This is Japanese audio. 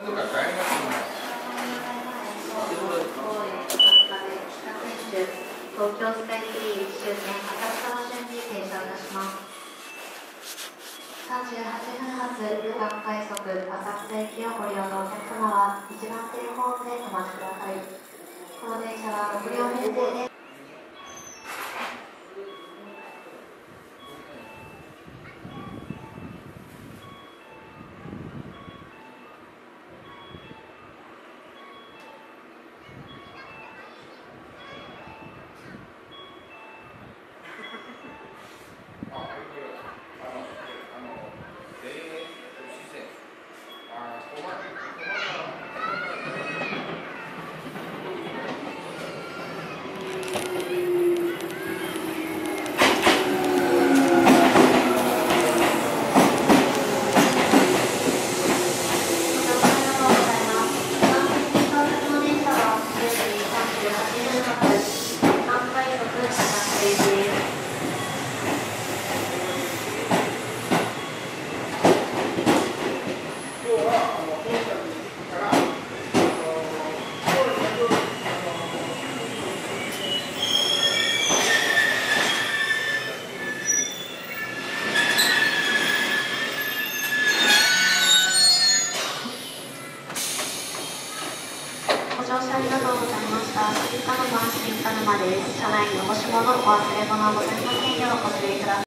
東京スカイツリー周辺浅草の順に停車いたします38分発留学快速浅草駅をご利用のお客様は1番線ホームでお待ちください。この電車は6両編成ですご乗車ありがとうございました。追加の番新鹿沼です。車内にお持ち物、お忘れ物はございませんようお注意ください。